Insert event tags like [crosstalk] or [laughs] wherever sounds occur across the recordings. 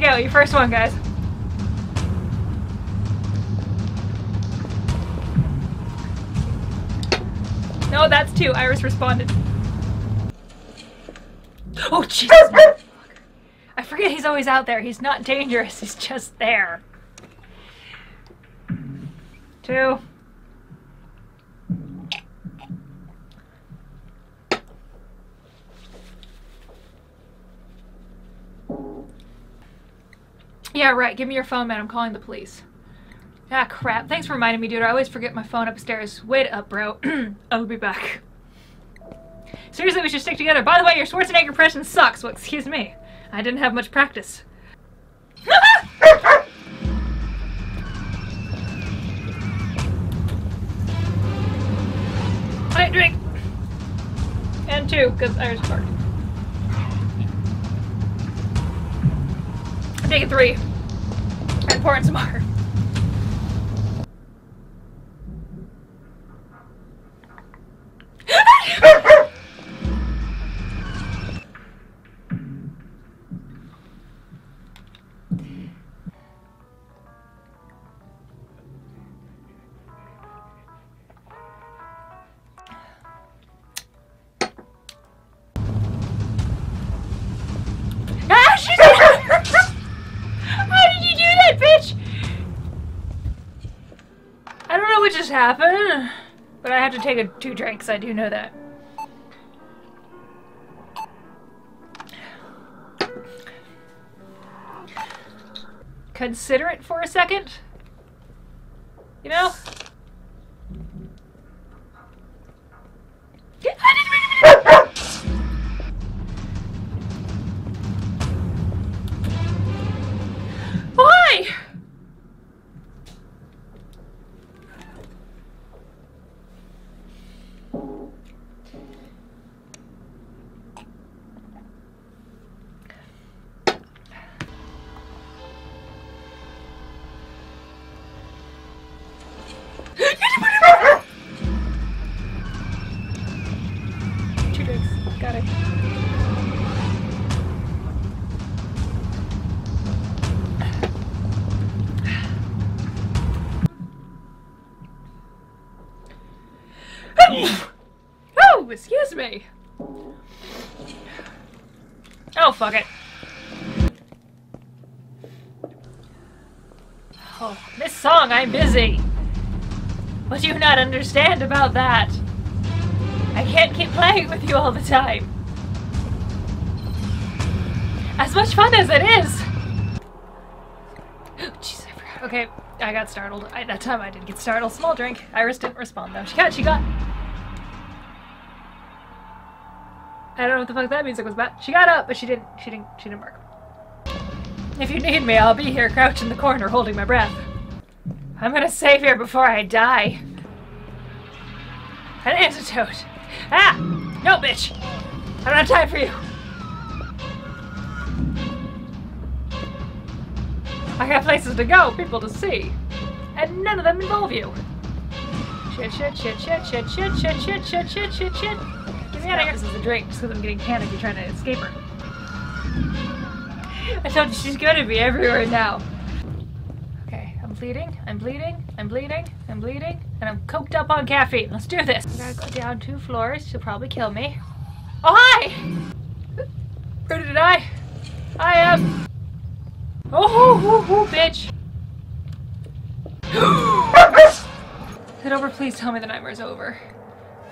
go. your first one, guys. No, that's two. Iris responded. Oh, Jesus. I forget he's always out there. He's not dangerous. He's just there. Two. Yeah, right. Give me your phone, man. I'm calling the police. Ah, crap. Thanks for reminding me, dude. I always forget my phone upstairs. Wait up, bro. [clears throat] I'll be back. Seriously, we should stick together. By the way, your Schwarzenegger impression sucks. Well, excuse me. I didn't have much practice. [laughs] I drink. And two, because Iris park. Taking three. I'm some more. Know what just happened, but I have to take a two drinks. I do know that. Consider it for a second. You know? Got it. oh, excuse me. Oh, fuck it. Oh, this song, I'm busy. What do you not understand about that? I can't keep playing with you all the time. As much fun as it is. Oh, jeez, I forgot. Okay, I got startled. I, that time I did get startled. Small drink. Iris didn't respond though. She got. She got. I don't know what the fuck that music was about. She got up, but she didn't. She didn't. She didn't bark. If you need me, I'll be here, crouched in the corner, holding my breath. I'm gonna save her before I die. An antidote. Ah! No, bitch! I don't have time for you. I got places to go, people to see. And none of them involve you. Shit, shit, shit, shit, shit, shit, shit, shit, shit, shit, shit, shit. Get me out of here. This is a drink, just because I'm getting panicky trying to escape her. I told you she's gonna be everywhere now. Bleeding, I'm bleeding, I'm bleeding, I'm bleeding, and I'm coked up on caffeine. Let's do this. I gotta go down two floors. She'll probably kill me. Oh, hi! [laughs] Where did I? I am. Oh, hoo, hoo, hoo, bitch! [gasps] Get over, please tell me the nightmare's over.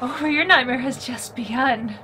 Oh, your nightmare has just begun.